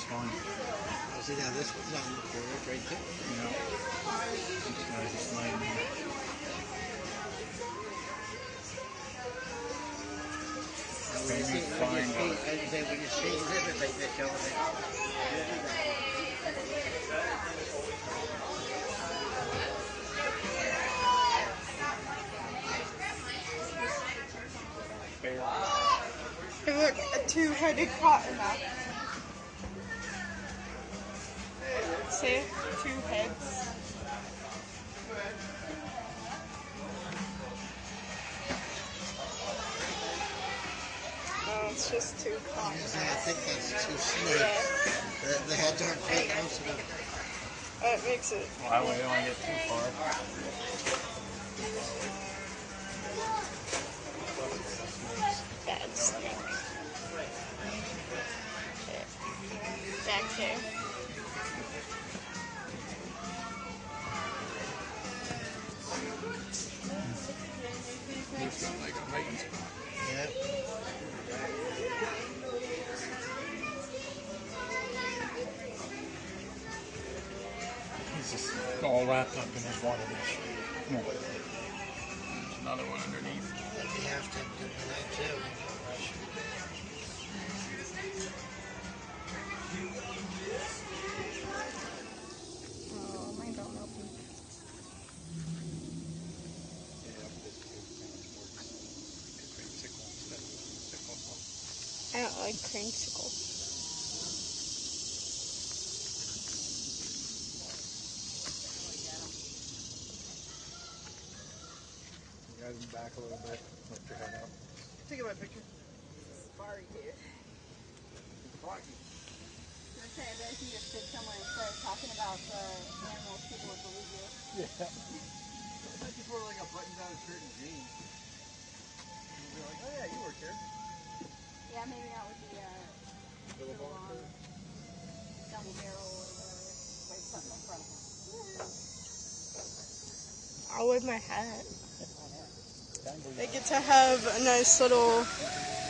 this one. Oh, see, now this one's on the right there. Know, just laying there. You see, when you see. I say, when you see like this. Hey, look, a two-headed cottonmouth. See? Two heads. Oh, it's just two I was gonna cottonmouths. say, I think that's too snakes. The, the heads aren't fake, also. That makes it. Why that way you don't get too far. Bad snake. Back there. He's got like a hiding spot. Yeah. He's just all wrapped up in his water dish. Come. There's another one underneath. You have to do that too. I don't like creamsicles. You guys in back a little bit. Lift your head up. Take my picture. Sorry, dude. I say, I bet if you just stood somewhere and started talking about the animals, people would believe you. Yeah. I just wore like a button-down shirt and jeans. And they're like, oh yeah, you work here. Yeah, maybe not with the uh, Little long bar. double barrel or whatever. Wait, something in front of him. I'll wave my hat. They get to have a nice little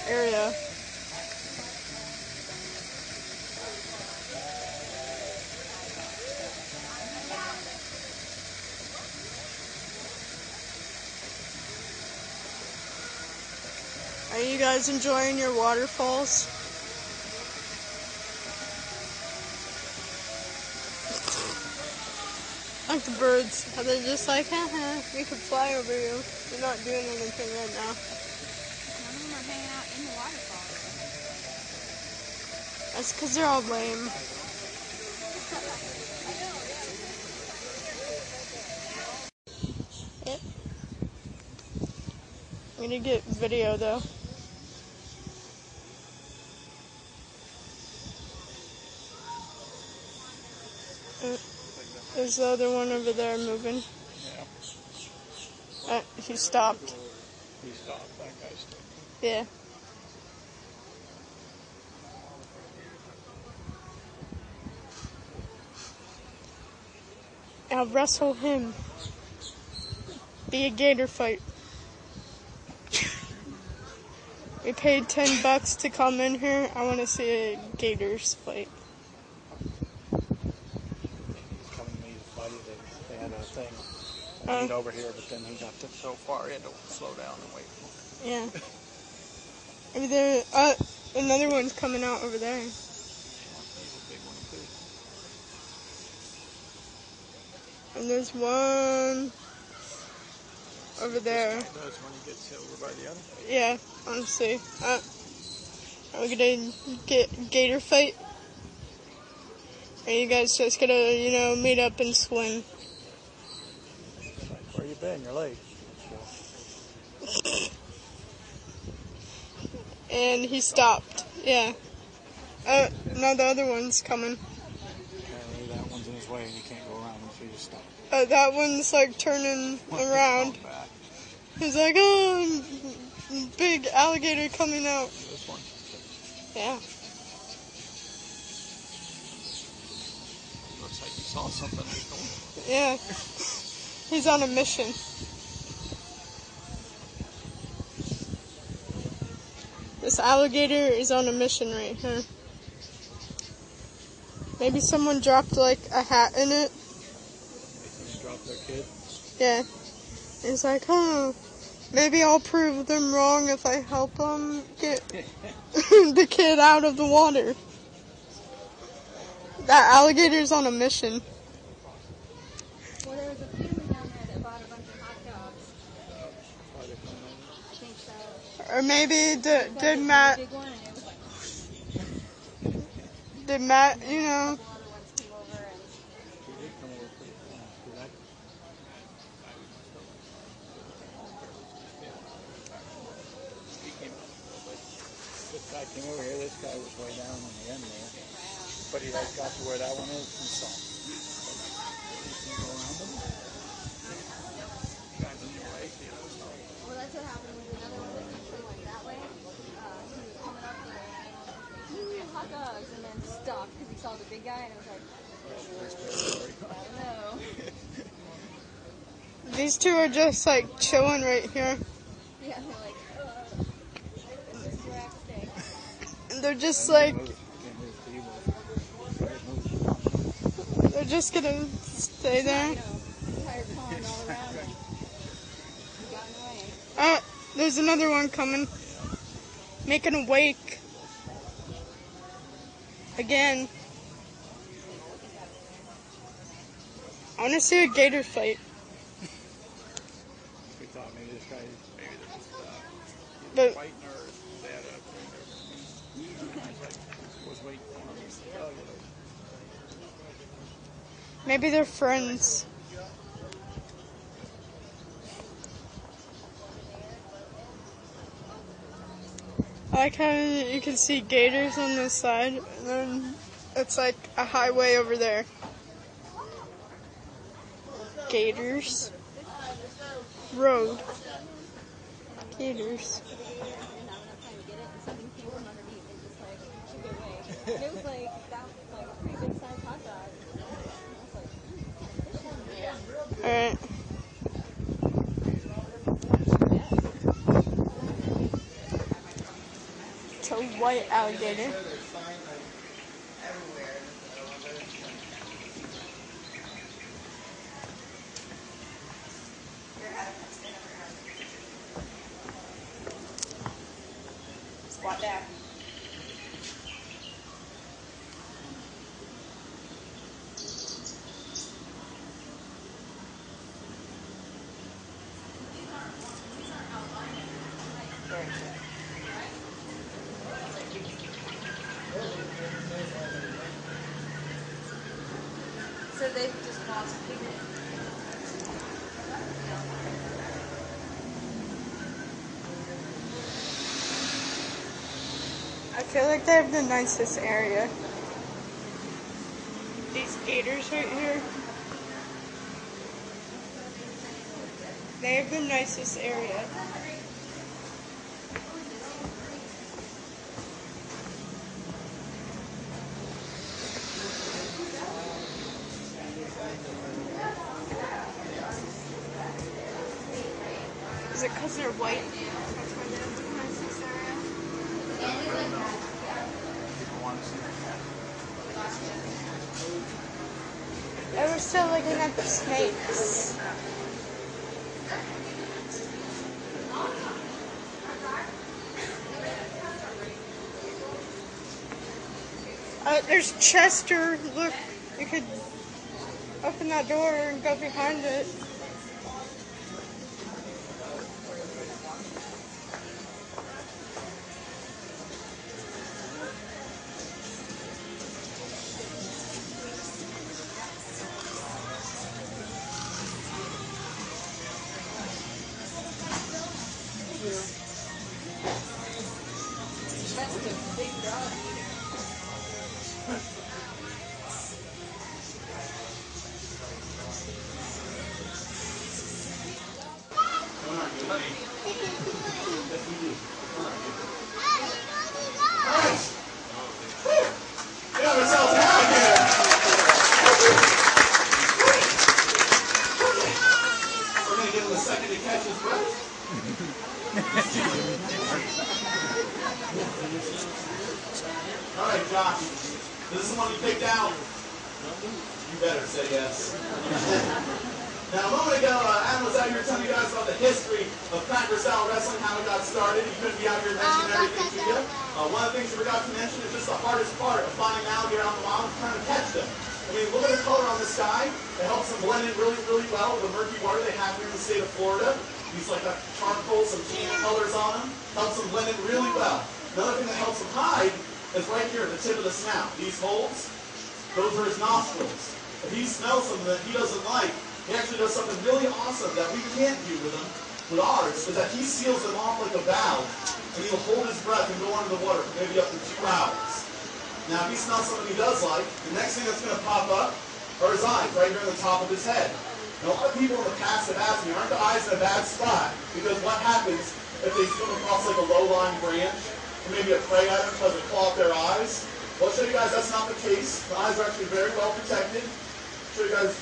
area. Guys enjoying your waterfalls? Like the birds, how they're just like, haha, we could fly over you. You're not doing anything right now. None of them are hanging out in the waterfall. That's because they're all lame. I'm gonna get video though. There's the other one over there moving. Yeah. Uh, he stopped. He stopped. That guy stopped. Yeah. I'll wrestle him. Be a gator fight. We paid ten bucks to come in here. I want to see a gators fight. He's telling me to fight it. They had a thing. He'd over here, but then he got to so far he had to slow down and wait for it. Yeah. Maybe there. Uh, another one's coming out over there. He's a big one too. And there's one over there. This guy does when he gets over by the other. Yeah, honestly. Uh, are we gonna get gator fight? Are you guys just gonna, you know, meet up and swing? You been? You're late. And he stopped. Yeah. Uh, now the other one's coming. Apparently that one's in his way and you can't go around so you just stop. Uh, that one's like turning around. He's like, oh, big alligator coming out. This one. Yeah. Looks like he saw something. Yeah. He's on a mission. This alligator is on a mission right here. Maybe someone dropped like a hat in it. They just dropped their kid. Yeah. It's like, huh. Maybe I'll prove them wrong if I help them get the kid out of the water. That alligator's on a mission. Well, there was a family down there that bought a bunch of hot dogs. Why they're coming over. I think so. Or maybe did, did Matt, a big one, and it was like did Matt, you know, a lot of ones came over and He did come over pretty fast. 'cause I, I was messed up. He came this guy came over here. This guy was way down in the end there. But he like got to where that one is and saw. He can go around them. Guy moved away. See, that was all. Well, that's what happened with another one that actually went that way. Uh, he was coming up there and "Ooh, hot dogs, and then stopped because he saw the big guy and it was like, I don't know. these two are just like chilling right here. Yeah, they're like, uh, this is where I have to stay. And they're just like, Move. Can't move. He will. Right, move. they're just gonna stay there. You know, entire pond all around him. He got in the way. Uh, there's another one coming. Making a wake. Again. I want to see a gator fight. We thought maybe this guy, maybe they're just uh, But fighting or they had a thing. I was like, was waiting for him. He's like, oh, you know. maybe they're friends. I like how you can see gators on this side, and then it's like a highway over there. Gators. Road. Gators. it, just like it was like a pretty good was Alright. It's a white alligator. Squat down. Very good. They've just lost people. I feel like they have the nicest area. These gators right here. They have the nicest area. Is it because they're white? That's why they have the nicest area. People want to see cat. They still looking at the snakes. Uh, there's Chester. Look, you could open that door and go behind it. Of Style Wrestling, how it got started. He couldn't be out here mentioning everything to you. Uh, one of the things you forgot to mention is just the hardest part of finding out alligator on the wild is trying to catch them. I mean, look at the color on the guy. It helps them blend in really, really well with the murky water they have here in the state of Florida. These like got charcoal, some tan colors on them. Helps them blend in really well. Another thing that helps them hide is right here at the tip of the snout. These holes, those are his nostrils. If he smells something that he doesn't like, he actually does something really awesome that we can't do with him, with ours, is that he seals them off like a valve, and he'll hold his breath and go under the water for maybe up to two hours. Now, if he smells something he does like, the next thing that's going to pop up are his eyes, right here on the top of his head. Now, a lot of people in the past have asked me, aren't the eyes in a bad spot? Because what happens if they swim across like a low-lying branch, or maybe a prey item tries to claw up their eyes? Well, I'll show you guys that's not the case. The eyes are actually very well protected. I'll show you guys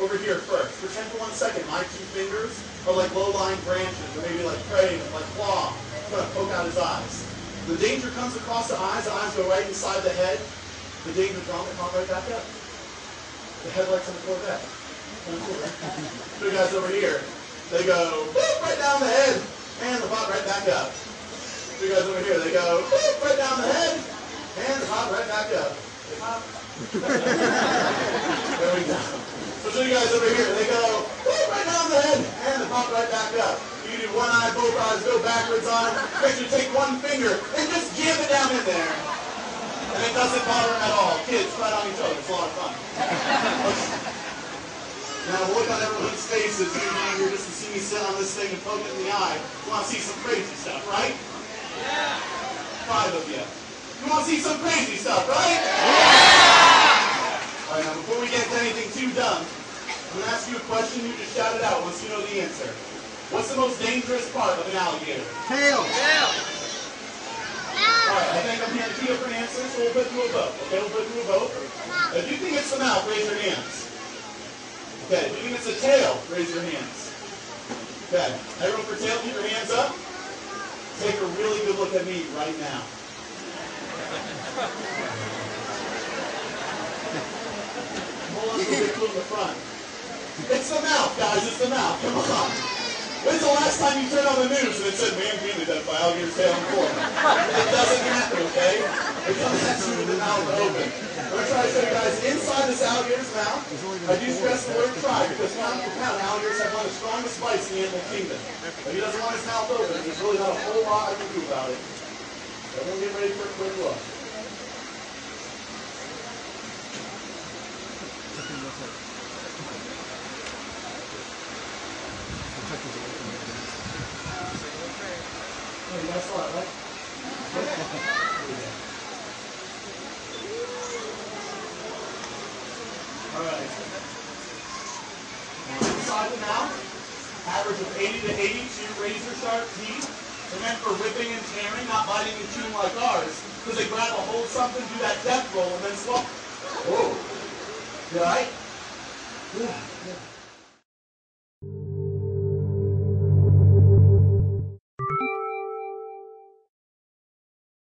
over here first. Pretend for one second my two fingers are like low-lying branches, or maybe like prey, like claw, trying to poke out his eyes. The danger comes across the eyes, the eyes go right inside the head. The danger comes, they pop right back up. The headlights on the Corvette. Two guys over here, they go boop, right down the head, and the pop right back up. Two guys over here, they go boop, right down the head, and the pop right back up. There we go. So two guys over here, they go boop, right down the head, and pop right back up. You do one eye, both eyes, go backwards on. Make sure take one finger and just jam it down in there. And it doesn't bother them at all. Kids, it on each other. It's a lot of fun. now look on everyone's faces. You're here just to see me sit on this thing and poke it in the eye. You want to see some crazy stuff, right? Yeah. Five of you. You want to see some crazy stuff, right? Yeah. All right, now before we get to anything too dumb, I'm going to ask you a question. You just shout it out once you know the answer. What's the most dangerous part of an alligator? Tail. Tail. Alright, I think I'm handing to you for an answer, so we'll put through a vote. Okay, we'll put through a vote. If you think it's the mouth, raise your hands. Okay, if you think it's the tail, raise your hands. Okay, everyone for tail, keep your hands up. Take a really good look at me right now. On the front. It's the mouth, guys, it's the mouth. Come on. When's the last time you turned on the news and it said man being identified alligator's tail in court? It doesn't happen, okay? It comes at you with the mouth open. I'm going to try to show you guys inside this alligator's mouth. I do stress the word try because pound for pound, alligators have one of the strongest bites in the animal kingdom. If he doesn't want his mouth open, there's really not a whole lot I can do about it. So everyone get ready for a quick look. Guys saw it, right? Average of 80 to 82 razor sharp teeth. They're meant for ripping and tearing, not biting and chewing like ours. Because they grab a hold something, do that death roll, and then swallow. Whoa. You all right? Good.